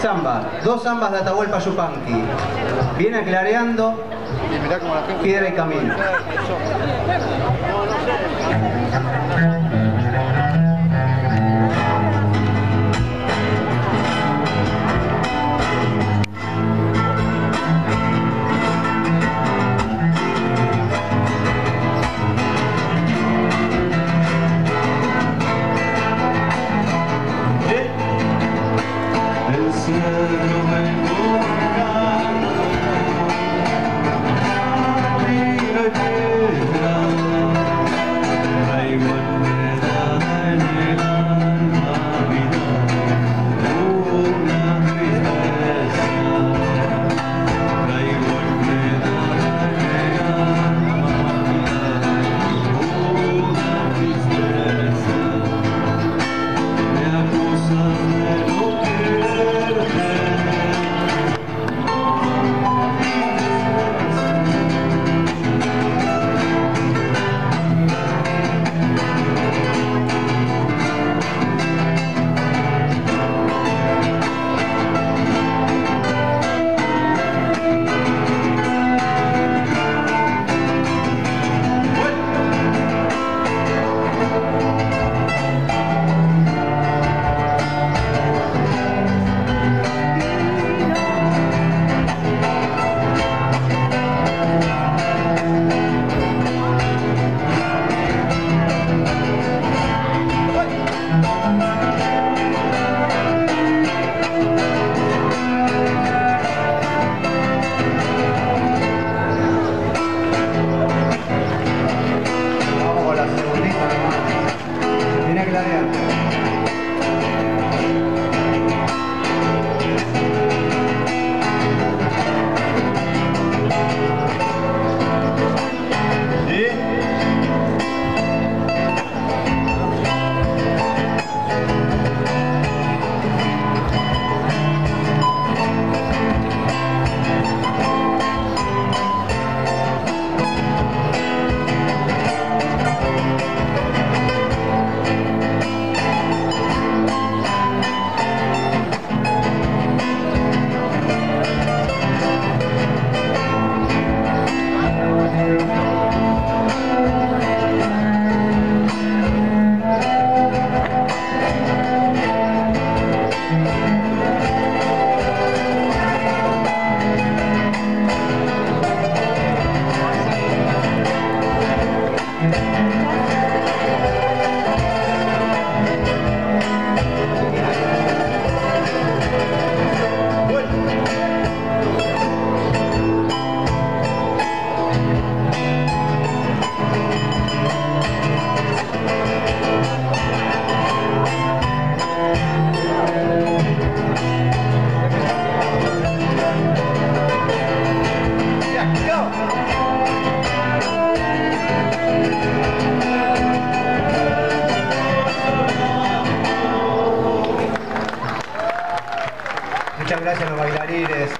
Samba, dos zambas de Atahualpa Yupanqui. Viene clareando piedra y camino. Señor. Gracias a los bailarines.